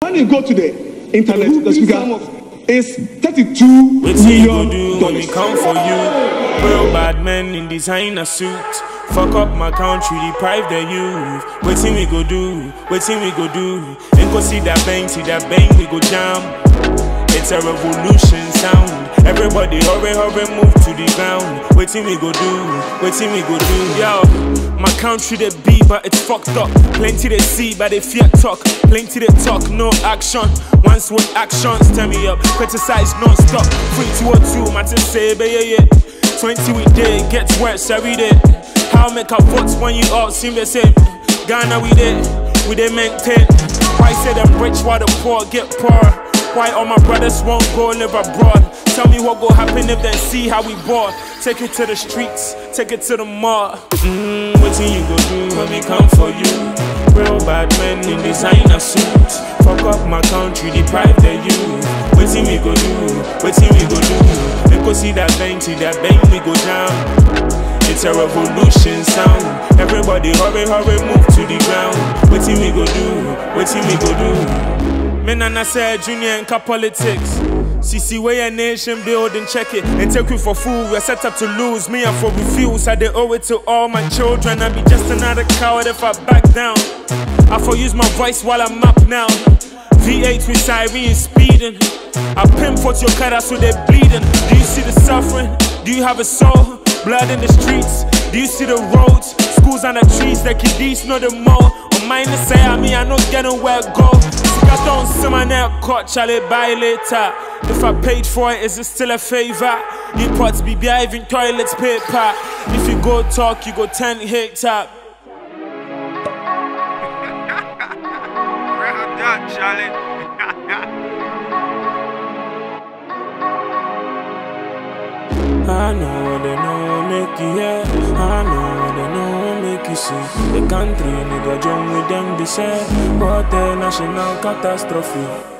When you go to the internet, the speaker is 32 Wetin you go million do when we dollars. come for you? Real bad men in designer suit. Fuck up my country, deprive the youth. Wetin we go do? Wetin we go do? Ain't go see that bang, see that bang, we go jam. It's a revolution sound. Everybody hurry, hurry, move to the ground. Wetin we go do? Wetin we go do? Yo, my country they be, but it's fucked up. Plenty they see, but they fear talk. Plenty they talk, no action. Once with actions, turn me up. Criticize non-stop. Free two or two, man to say, but yeah, yeah. 20 we day, gets worse every day. How make our votes when you all seem the same? Ghana we did, we they maintain. Why say them rich while the poor get poorer? Why all my brothers won't go live abroad? Tell me what go happen if they see how we bought. Take it to the streets, take it to the mall. Mmm, wetin you go do when we come for you? Real bad men in designer suits. Fuck up my country, deprive the youth. Wetin we go do? Wetin we go do? They go see that bang, see that bang, we go down. It's a revolution sound. Everybody hurry, hurry, move to the ground. Wetin we go do? Wetin we go do? Me nana said junior in politics. See CC way a nation building, check it and take you for food. We're set up to lose. Me, I for refuse. I they owe it to all my children. I'd be just another coward if I back down. I for use my voice while I'm up now. V8 with siren speeding. I pimp what your cut out so they bleeding. Do you see the suffering? Do you have a soul? Blood in the streets. Do you see the roads? Schools and the trees, the kiddies know the more. On mine say, I mean, I know getting where I go. Sika don't see my neck caught, shall it buy later? If I paid for it, is it still a favor? Imports be even toilets paper. If you go talk, you go 10 hit up. Charlie. I know they know make you hear. I know they know you see. The country need a job with them be said. But a national catastrophe.